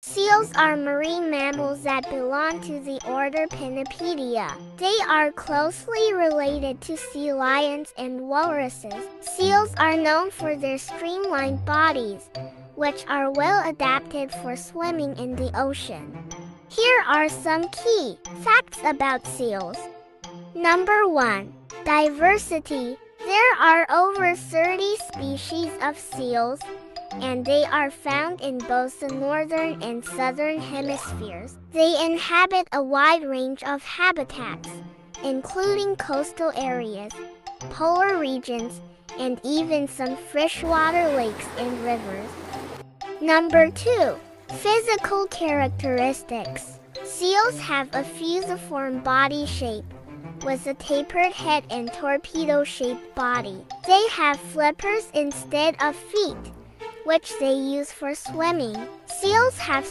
Seals are marine mammals that belong to the order Pinnipedia. They are closely related to sea lions and walruses. Seals are known for their streamlined bodies, which are well adapted for swimming in the ocean. Here are some key facts about seals. Number 1. Diversity. There are over 30 species of seals, and they are found in both the northern and southern hemispheres. They inhabit a wide range of habitats, including coastal areas, polar regions, and even some freshwater lakes and rivers. Number 2. Physical characteristics. Seals have a fusiform body shape with a tapered head and torpedo-shaped body. They have flippers instead of feet which they use for swimming. Seals have